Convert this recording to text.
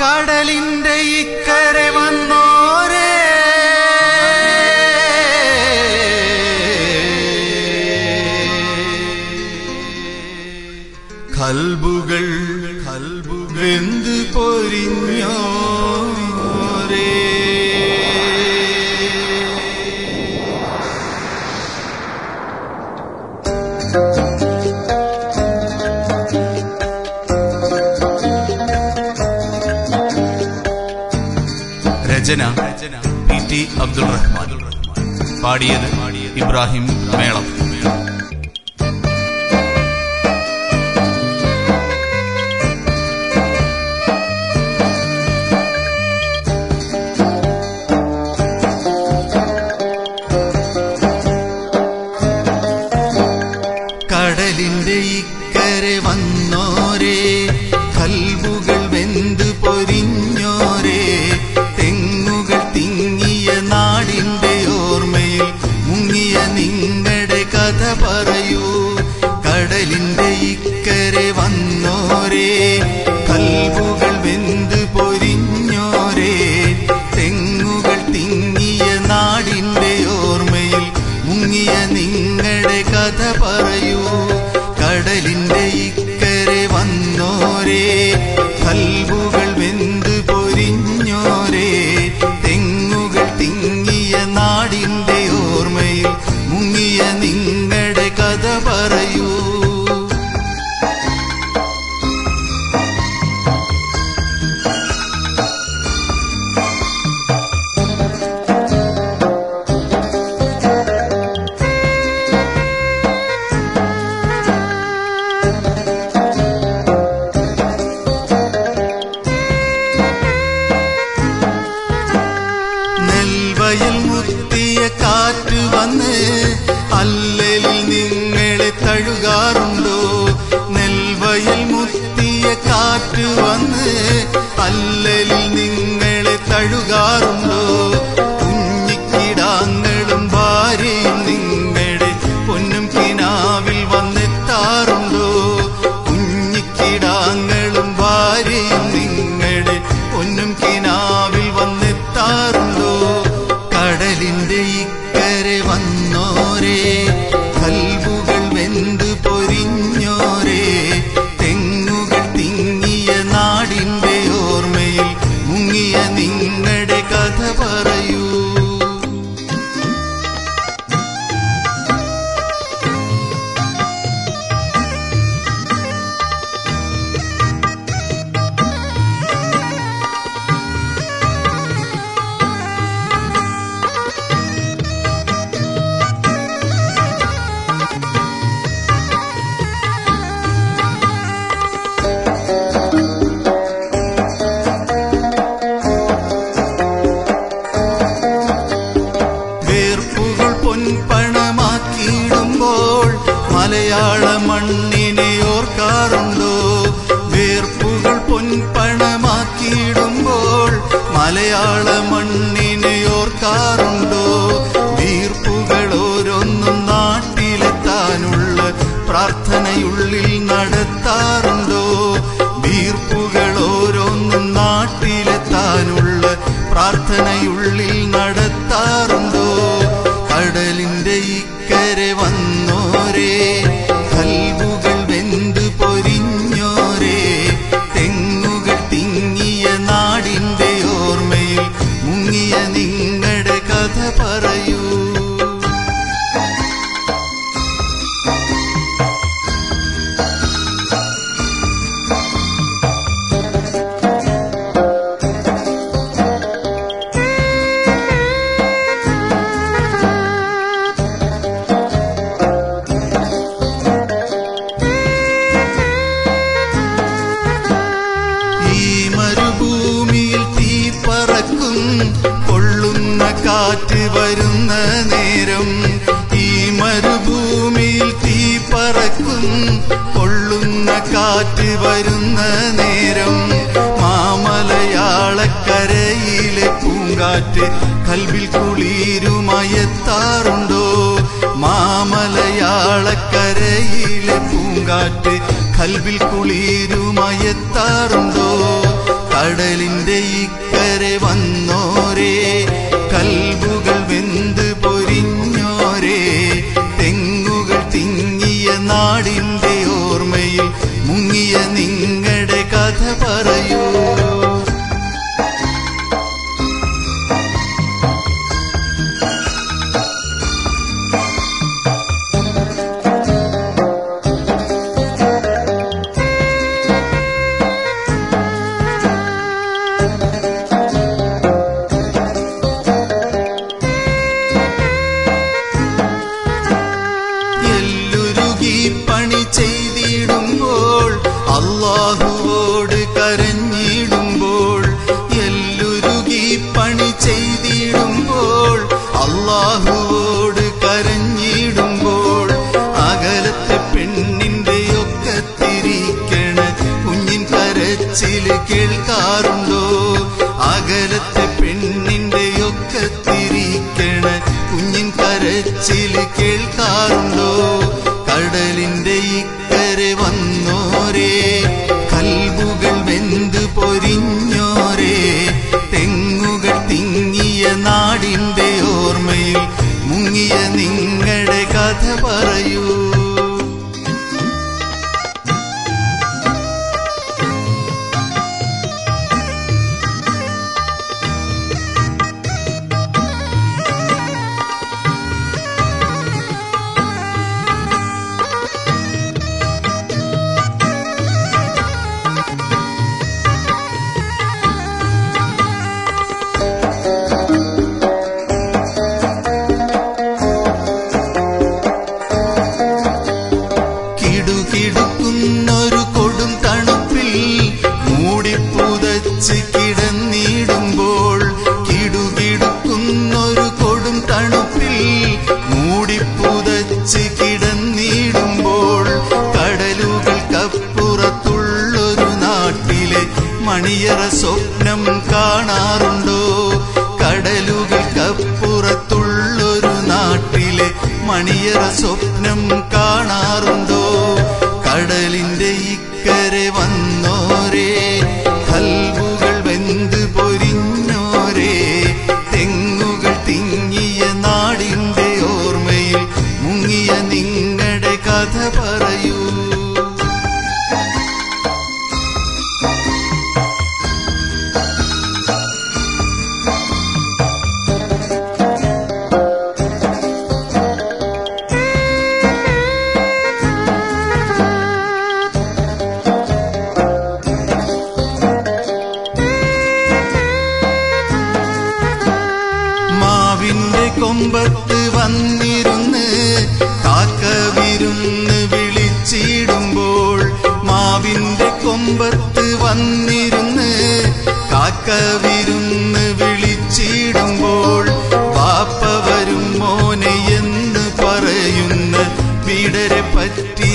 കടലിന്റെ ഇക്കരെ വന്നോരേ കൽബുകൾ കൽബുകൾ എന്ത് പൊരിഞ്ഞു രചന പി ടി അബ്ദുൾ റഹ്മാൻ. പാടിയത് ഇബ്രാഹിം മേളം. பர അല്ലലിൽ നിങ്ങളെ തഴുകാറുണ്ടോ? നെൽവയൽ മുത്തിയ കാറ്റ് വന്ന് അല്ലലിൽ നിങ്ങളെ തഴുകാറുണ്ടോ? കാണാറുണ്ടോ? വേർപ്പുകൾ പൊൻപണമാക്കിയിടുമ്പോൾ മലയാളം ഹൃദയം ഈ മരുഭൂമിയിൽ തീ പറക്കും. കൊള്ളുന്ന കാറ്റ് വരുന്ന നേരം. മാമലയാളക്കരയിലെ പൂങ്കാറ്റ് കൽവിൽ കുളിരുമയത്താറുണ്ടോ മാമലയാളക്കരയിലെ പൂങ്കാറ്റ് കൽവിൽ കുളിരുമയത്താറുണ്ടോ കടലിന്റെ ഇക്കരെ വന്നോരേ. കഥ പറയൂ ഒക്കെ തിരിക്കണ. കുഞ്ഞിൻ കരച്ചിൽ കേൾക്കാറുണ്ടോ? കടലിന്റെ ഇക്കരെ വന്നോരേ. കൽബുകൾ വെന്ത് പൊരിഞ്ഞോരേ. തെങ്ങുകൾ തിങ്ങിയ നാടിന്റെ ഓർമ്മയിൽ മുങ്ങിയ നിങ്ങളുടെ കഥ പറയൂ. കിടുകിടുക്കുന്നൊരു കൊടും തണുപ്പിൽ മൂടിപ്പുതച്ച് കിടന്നിടുമ്പോൾ കിടുകിടുക്കുന്നൊരു കൊടും തണുപ്പിൽ മൂടിപ്പുതച്ച് കിടന്നിടുമ്പോൾ കടലുകൾക്കപ്പുറത്തുള്ളൊരു നാട്ടിലെ മണിയറ സ്വപ്നം കാണാറുണ്ടോ? കടലുകൾക്കപ്പുറത്തുള്ളൊരു നാട്ടിലെ മണിയറ സ്വപ്നം കാണാറുണ്ടോ? വെന്ത് പൊരിഞ്ഞോരേ. തെങ്ങുകൾ തിങ്ങിയ നാടിന്റെ ഓർമ്മയിൽ മുങ്ങിയ നിങ്ങളുടെ കഥ പറയൂ കൊമ്പത്ത് വന്നിരുന്ന് കാക്കവിരുന്ന് വിളിച്ചിടുമ്പോൾ മാവിന്റെ കൊമ്പത്ത് വന്നിരുന്ന് കാക്കവിരുന്ന് വിളിച്ചിടുമ്പോൾ പാപ്പ വരും മോനെ എന്ന് പറയുന്ന വിടരെ പറ്റി